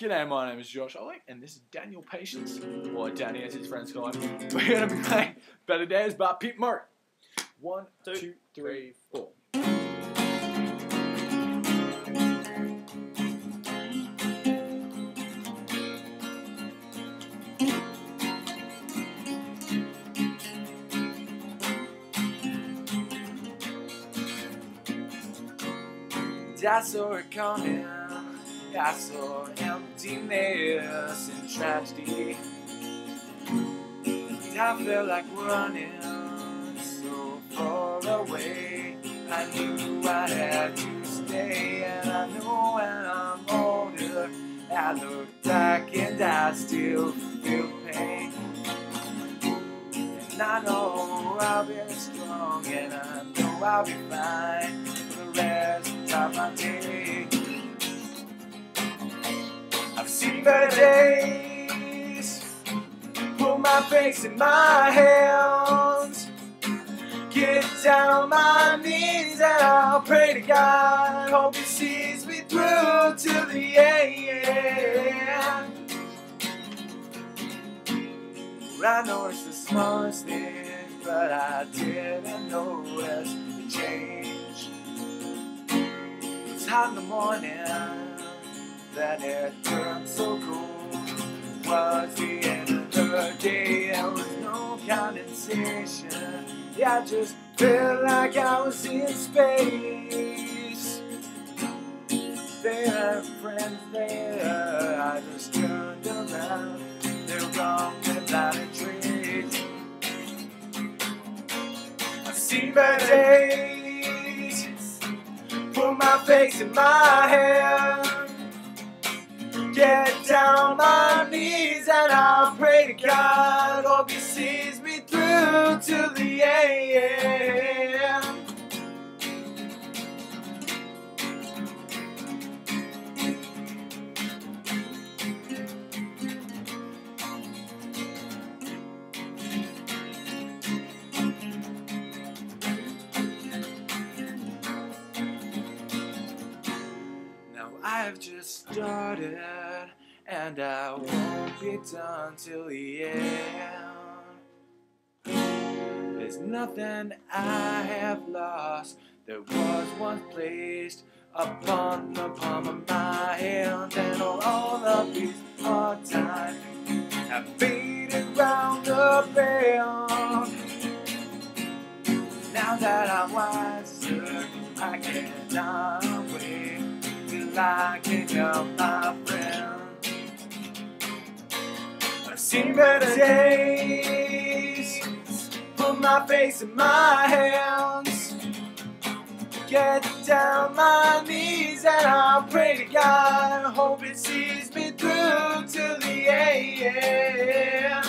G'day, my name is Josh Olek, and this is Daniel Patience, or Danny as his friends call him. We're going to be playing Better Days by Pete Murray. One, Two, two, three, four. I saw it coming. I saw emptiness and tragedy. And I felt like running so far away. I knew I had to stay, and I know when I'm older, I look back and I still feel pain. And I know I'll be strong, and I know I'll be fine the rest of my day. Better days. Put my face in my hands. Get down on my knees and I'll pray to God. Hope He sees me through to the end. I know it's the smallest thing, but I didn't notice the change. It's hot in the morning, then it turned so cold. Was the end of the day, there was no condensation. Yeah, I just felt like I was in space. Had friends there, I just turned around. They were gone without a trace. I've seen better days. Put my face in my hand. Get down on my knees and I'll pray to God. Hope He sees me through to the end. I've just started, and I won't be done till the end. There's nothing I have lost that was once placed upon the palm of my hand, and all, of these hard times have faded round the bend. Now that I'm wiser, I cannot wait till I can help my friend. Seen better days. Put my face in my hands. Get down my knees and I'll pray to God. Hope it sees me through to the end.